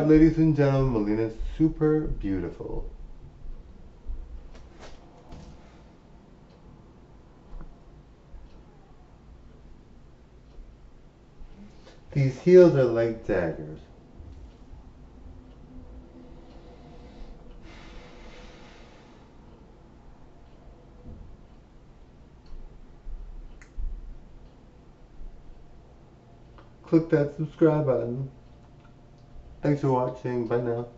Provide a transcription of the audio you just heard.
Ladies and gentlemen, Melina's super beautiful. These heels are like daggers. Click that subscribe button. Thanks for watching. Bye now.